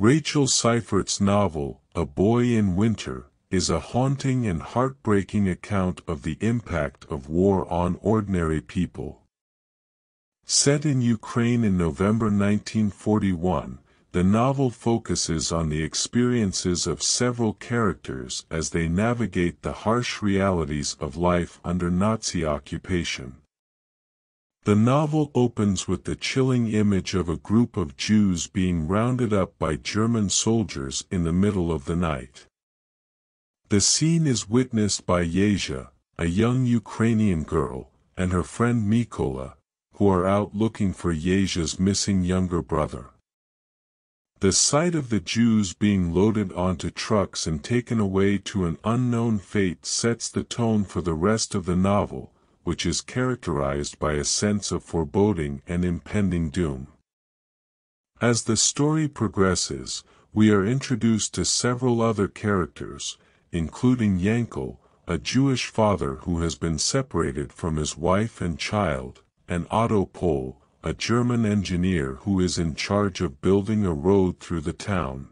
Rachel Seiffert's novel, A Boy in Winter, is a haunting and heartbreaking account of the impact of war on ordinary people. Set in Ukraine in November 1941, the novel focuses on the experiences of several characters as they navigate the harsh realities of life under Nazi occupation. The novel opens with the chilling image of a group of Jews being rounded up by German soldiers in the middle of the night. The scene is witnessed by Yasia, a young Ukrainian girl, and her friend Mykola, who are out looking for Yasia's missing younger brother. The sight of the Jews being loaded onto trucks and taken away to an unknown fate sets the tone for the rest of the novel, which is characterized by a sense of foreboding and impending doom. As the story progresses, we are introduced to several other characters, including Yankel, a Jewish father who has been separated from his wife and child, and Otto Pohl, a German engineer who is in charge of building a road through the town.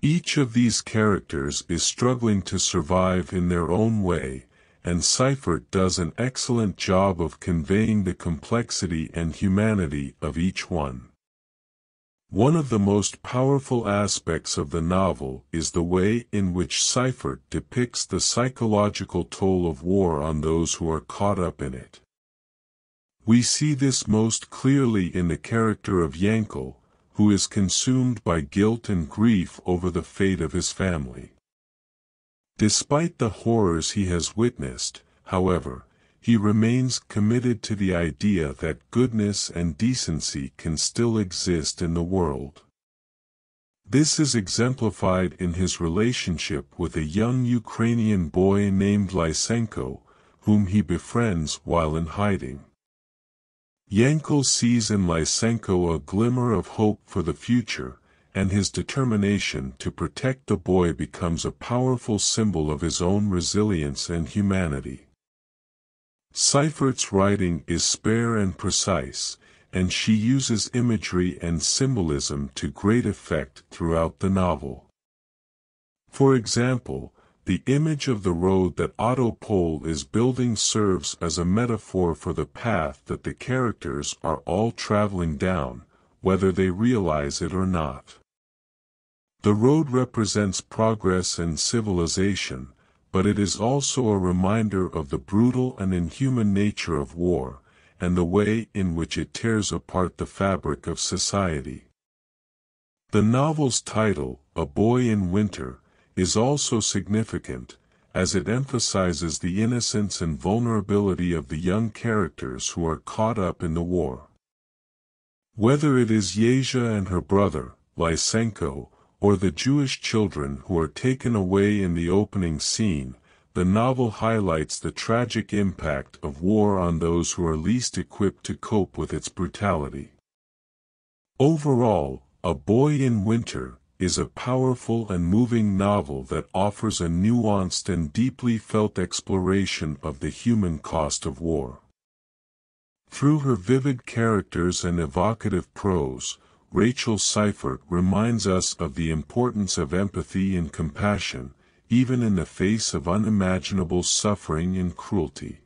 Each of these characters is struggling to survive in their own way, and Seiffert does an excellent job of conveying the complexity and humanity of each one. One of the most powerful aspects of the novel is the way in which Seiffert depicts the psychological toll of war on those who are caught up in it. We see this most clearly in the character of Yankel, who is consumed by guilt and grief over the fate of his family. Despite the horrors he has witnessed, however, he remains committed to the idea that goodness and decency can still exist in the world. This is exemplified in his relationship with a young Ukrainian boy named Lysenko, whom he befriends while in hiding. Yankel sees in Lysenko a glimmer of hope for the future, and his determination to protect the boy becomes a powerful symbol of his own resilience and humanity. Seiffert's writing is spare and precise, and she uses imagery and symbolism to great effect throughout the novel. For example, the image of the road that Otto Pohl is building serves as a metaphor for the path that the characters are all traveling down, whether they realize it or not. The road represents progress and civilization, but it is also a reminder of the brutal and inhuman nature of war, and the way in which it tears apart the fabric of society. The novel's title, A Boy in Winter, is also significant, as it emphasizes the innocence and vulnerability of the young characters who are caught up in the war. Whether it is Yasia and her brother, Lysenko, or the Jewish children who are taken away in the opening scene, the novel highlights the tragic impact of war on those who are least equipped to cope with its brutality. Overall, A Boy in Winter is a powerful and moving novel that offers a nuanced and deeply felt exploration of the human cost of war. Through her vivid characters and evocative prose, Rachel Seiffert reminds us of the importance of empathy and compassion, even in the face of unimaginable suffering and cruelty.